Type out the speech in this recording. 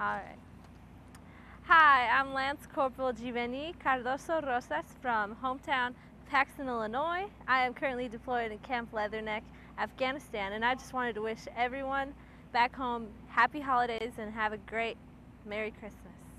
All right. Hi, I'm Lance Corporal Yiveni Cardoso Rosas from hometown Paxton, Illinois. I am currently deployed in Camp Leatherneck, Afghanistan, and I just wanted to wish everyone back home happy holidays and have a great Merry Christmas.